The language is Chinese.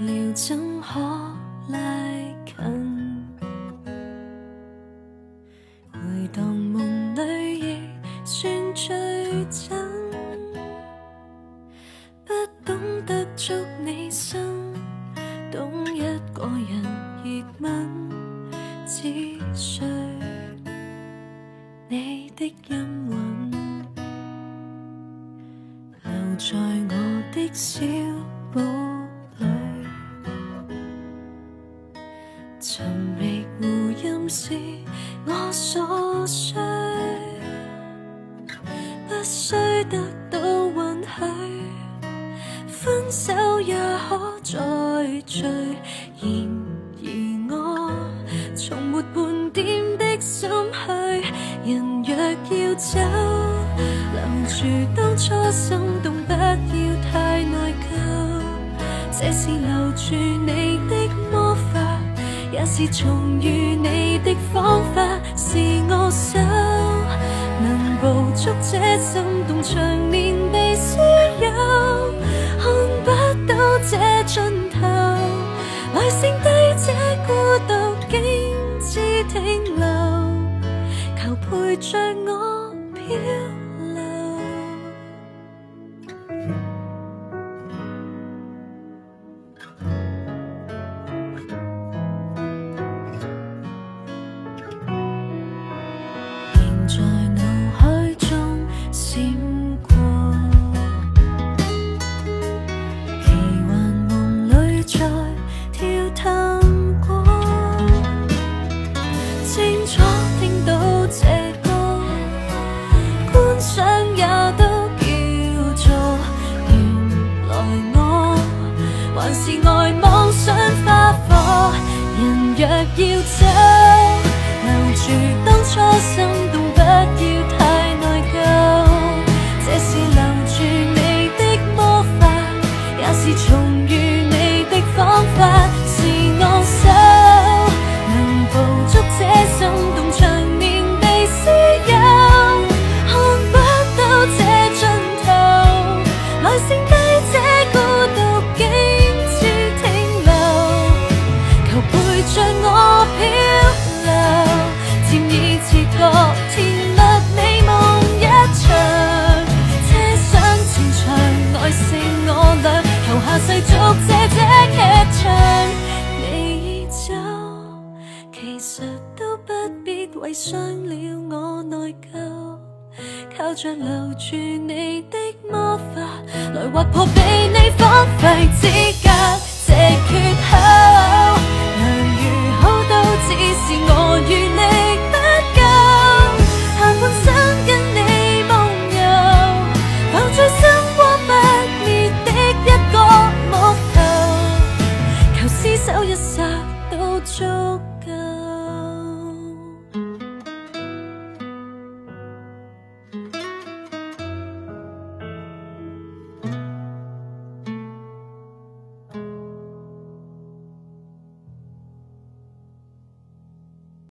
了怎可拉近？回荡梦里亦算最真。不懂得捉你心，懂一个人热吻，只需你的音韵留在我的小宝。我所需，不需得到允许，分手也可再聚。然而我从没半点的心虚，人若要走，留住当初心动，不要太内疚。这是留住你的魔法，也是重遇你。着留住你的魔法，来划破被你荒废。